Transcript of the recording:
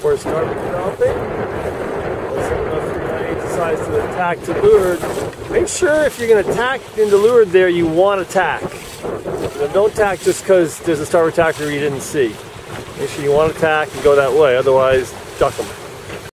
course, starboard developing. If you decides to attack to leeward, make sure if you're going to tack into leeward there, you want to tack. don't tack just because there's a starboard tacker you didn't see. Make sure you want to tack and go that way, otherwise duck them.